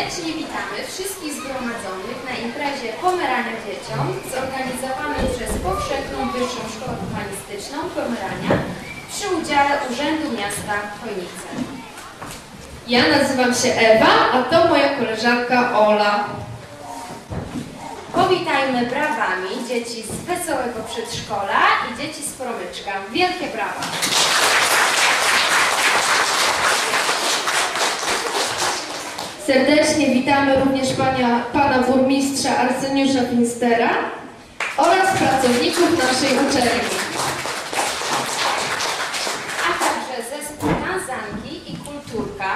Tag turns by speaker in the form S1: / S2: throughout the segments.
S1: Serdecznie witamy wszystkich zgromadzonych na imprezie Pomerania Dzieciom zorganizowanej przez Powszechną Wyższą Szkołę Humanistyczną Pomerania przy udziale Urzędu Miasta Chojnice.
S2: Ja nazywam się Ewa, a to moja koleżanka Ola.
S1: Powitajmy brawami dzieci z Wesołego Przedszkola i dzieci z Promyczka. Wielkie brawa!
S2: Serdecznie witamy również pania, pana burmistrza Arseniusza Finstera oraz pracowników naszej uczelni.
S1: a także zespół Tanzanki i Kulturka,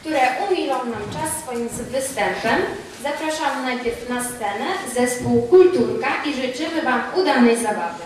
S1: które umilą nam czas swoim występem. Zapraszamy najpierw na scenę zespół Kulturka i życzymy Wam udanej zabawy.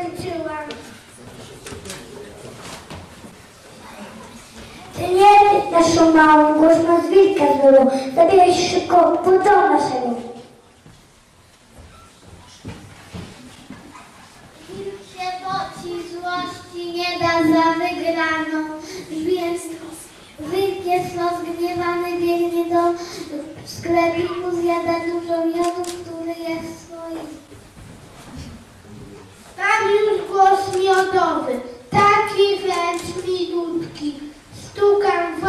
S3: Się zmęczyłam.
S4: Ty nie wiesz naszą małą, głośno z wilka zbyło. Zabieraj szybko, do naszego.
S3: Wilk się poci, złości nie da za wygraną, więc wilk jest rozgniewany, biegnie do sklepiku, zjada dużo miodu, który jest swoim. Mam już głos miodowy, taki wręcz milutki. Stukam w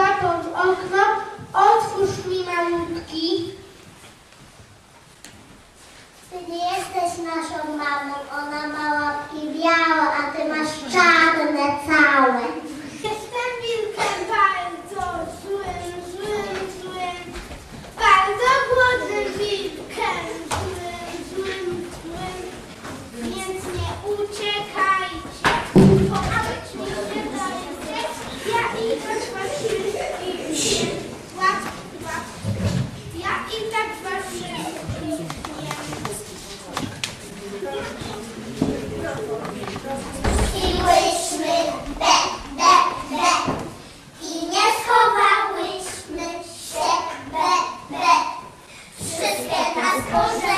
S3: 오세요.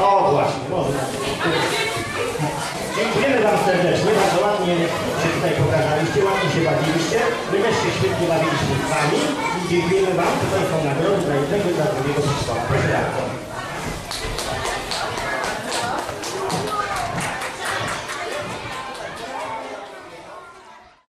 S5: O właśnie, można. Dziękujemy Wam serdecznie, bardzo ładnie się tutaj pokazaliście, ładnie się bawiliście. My też się świetnie bawiliśmy z Wami dziękujemy Wam, tutaj są nagrody dla jednego i dla drugiego. Proszę bardzo.